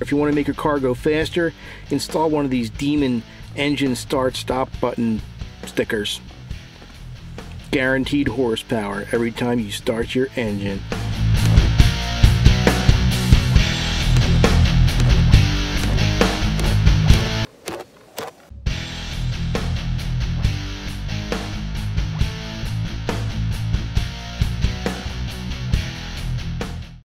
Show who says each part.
Speaker 1: If you want to make your car go faster, install one of these Demon engine start stop button stickers. Guaranteed horsepower every time you start your engine.